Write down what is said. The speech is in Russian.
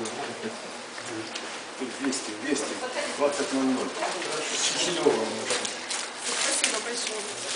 200, 200, 20 00. Спасибо большое.